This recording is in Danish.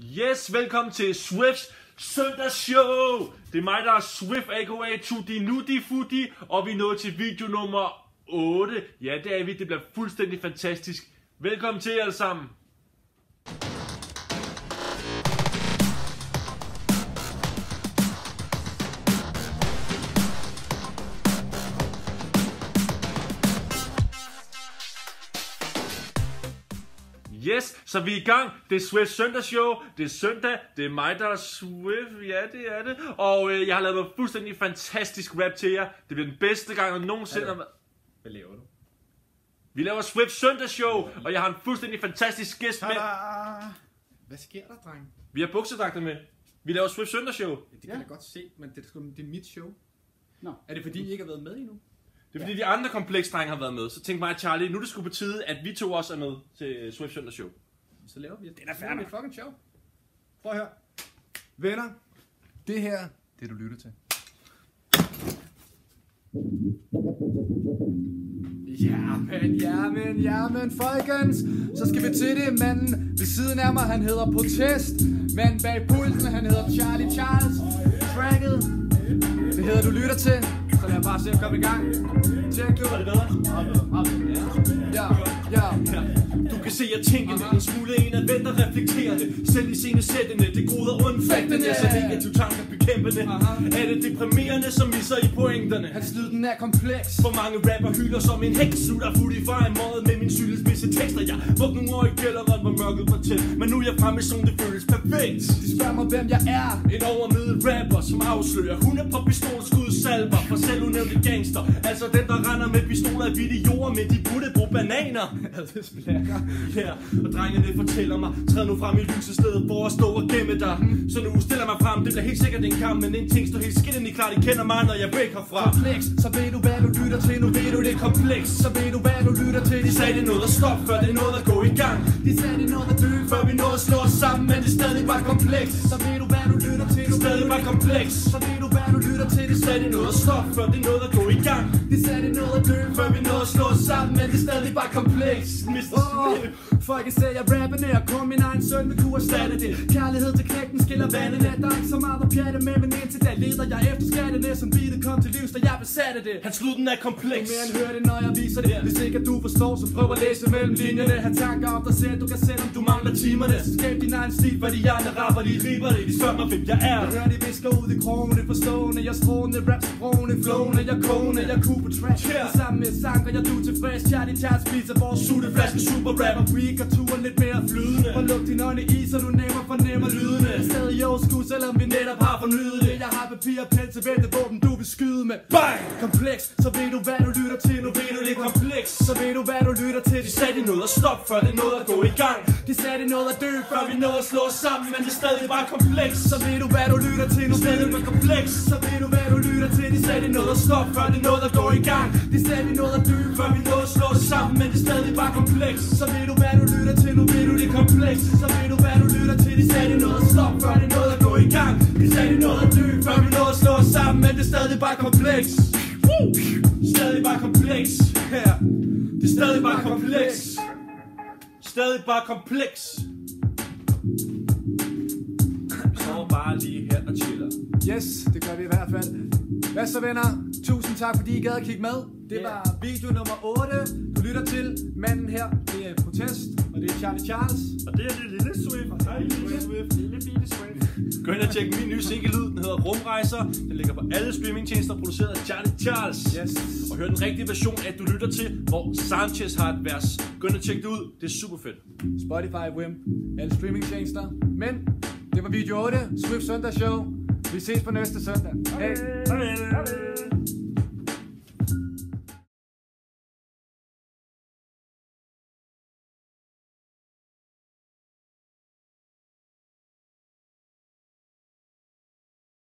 Yes, velkommen til Swifts søndagsshow. Det er mig, der er Swift, a.k.a. Tutti Nutti Futti, og vi er nået til video nummer 8. Ja, det er vi. Det bliver fuldstændig fantastisk. Velkommen til jer alle sammen. Yes, så vi er i gang. Det er Swift søndagsshow. Det er søndag. Det er mig, der er Swift. Ja, det er det. Og øh, jeg har lavet noget fuldstændig fantastisk rap til jer. Det bliver den bedste gang, jeg nogensinde har. Hvad laver du? Vi laver Swift søndagsshow, og jeg har en fuldstændig fantastisk gæst med. Tada! Hvad sker der, dreng? Vi har buksedragter med. Vi laver Swift søndagsshow. Det kan Ja. jeg godt se, men det er, sgu- det er mit show. Nå. Er det fordi, I ikke har været med endnu? Det er fordi de andre kompleksdrenge har været med. Så tænkte mig og Charlie, nu er det sgu på tide, at vi to også er med til Swift søndagsshow. Så laver vi det. er da fair nok. Det er fucking show. Prøv at høre. Venner, det her, det du lytter til. Ja, men, ja, men, ja, men, folkens, så skal vi til det. Manden ved siden af mig, han hedder Protest. Manden bag pulten, han hedder Charlie Charles. Tracket, det hedder du lytter til. Så lad bare se at komme i gang. Tjek, du. Er det bedre? Ja, ja. Ja. Du kan se, jeg tænker med en smule en at vente og reflektere det Selv i sene sættende, det gode og undfægtende Så negative tanker bekæmpende Er det deprimerende, som misser i pointerne Hans lyd, den er kompleks. For mange rapper hylder som en heks Nu der fuldt i i måde med min sylespidse tekster Jeg brugte nogle i kælderen, hvor mørket var tæt. Men nu er jeg fremme som det føles perfekt. De spørger mig, hvem jeg er. En overmiddel rapper, som afslører. Hun er på pistolskud salver. For selv unævnte gangster. Altså den, der render med pistoler i videoer Men de burde bruge bananer. Elvis Blacker. Ja, og drengene fortæller mig. Træd nu frem i lyset stedet for at stå og gemme dig. Så nu stiller mig frem, det bliver helt sikkert en kamp Men en ting står helt skidt i klart, I kender mig, når jeg break herfra. Kompleks, så ved du, hvad du lytter til. Nu ved du det. Er kompleks, Så ved du, hvad du lytter til. de sagde det er noget at stoppe, før det er noget at gå i De sagde, det noget at dø. Før vi nåede at slå os sammen, men det stadig bare kompleks Så ved du, hvad du lytter til. Ved Stadig det. kompleks Så ved du, du lytter til. Det er noget at stoppe, før det noget at gå i gang det er noget at dø. Før vi nåede at slå sammen, men det er stadig bare kompleks Mr. Smith Folk siger, jeg rappende og kun min egen søn vil kunne erstatte det Kærlighed til knægten skiller vandene Der er ikke så meget at pjatte med, men indtil da leder jeg efter skattene Som beatet kom til livs, da jeg besatte det Hans lyden er kompleks mere end hør det, når jeg viser det Hvis ikke at du forstår, så prøv at læse mellem linjerne Har tanker om dig selv, du kan selv om Du timerne Så skab din egen stil, For de andre rapper, de riber det. De spørger mig, hvem jeg er. Jeg hører de visker ud i krogene Forstående, jeg strålende, raps sprogende Flowende, jeg kogende, jeg kunne på track. Yeah. Sammen med sanker, jeg du er tilfreds. Charlie Charles spiser vores Sutte flaske super rapper. Week og turen lidt mere Flydende. Og luk din ånde i, så du nemmere fornemmer lydene. Stadig i overskud, selvom vi netop har fornyet det. Jeg har papir og pen til vente våben, du vil skyde med. Bang! Kompleks, så ved du hvad du lytter til. Nu ved du det er kompleks, så ved du hvad du lytter til. De sagde det er noget at stoppe, før det er noget at gå i gang de sagde det noget at dø, Før vi nåede at slå os sammen, men det er stadig bare kompleks. Så ved du hvad du lytter til Nu Stadig bare kompleks. Så ved du hvad du lytter til. De sagde det noget at stoppe, Før det er noget at gå i gang. De sagde det noget at dø, Før vi nåede at slå os sammen, men det er stadig bare kompleks. Så ved du hvad du lytter til Nu ved du det kompleks. Så ved du hvad du lytter til. De sagde det noget at stoppe, Før det er noget at gå i gang. De sagde det noget at dø Før vi nåede at slå os sammen, men det er stadig bare kompleks. Stadig bare kompleks. Her Det er stadig bare kompleks. Stadig bare kompleks står bare lige her og chiller Yes, det gør vi i hvert fald. Hvad så venner? Tusind tak fordi I gad at kigge med. Det Ja. var video nummer 8. Du lytter til manden her. Det er Protest, og det er Charlie Charles. Og det er det lille Swift Gå ind og tjek min nye single ud Den hedder Rumrejser Den ligger på alle streamingtjenester Produceret af Charlie Charles Yes. Og hør den rigtige version af Du lytter til Hvor Sanchez har et vers Gå ind og tjek det ud Det er super fedt Spotify, Wim, alle streamingtjenester. Men det var video 8, Swift Søndag Show. Vi ses på næste søndag. Hej. Hej